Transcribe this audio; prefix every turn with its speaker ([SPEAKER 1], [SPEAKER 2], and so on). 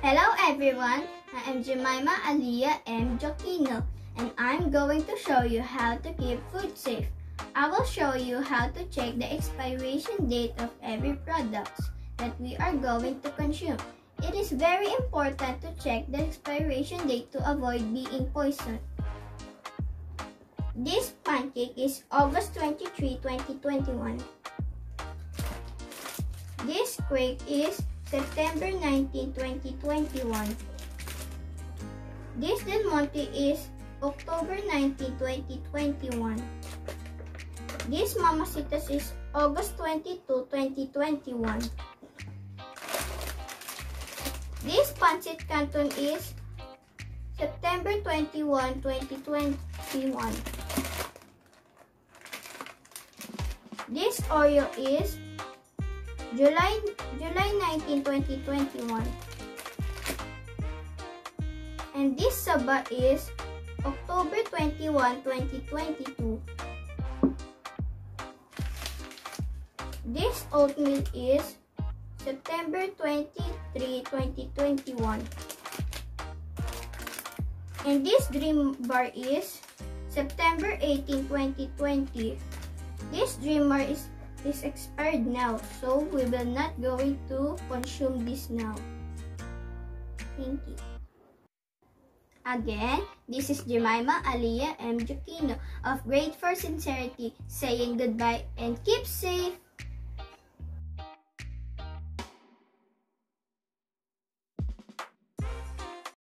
[SPEAKER 1] Hello everyone, I am Jemima Aliyah M. Jokino and I'm going to show you how to keep food safe. I will show you how to check the expiration date of every product that we are going to consume. It is very important to check the expiration date to avoid being poisoned. This pancake is August 23, 2021. This cake is September 19, 2021. This Del Monte is October 19, 2021. This Mama Sita's is August 22, 2021. This Pancit Canton is September 21, 2021. This Oreo is July July 19, 2021. And this Saba is October 21, 2022. This oatmeal is September 23, 2021. And this dream bar is September 18, 2020. This dream bar is is expired now, so we will not going to consume this now. Thank you. Again, this is Jemima Aliyah M. Joquino of Grade for Sincerity saying goodbye and keep safe.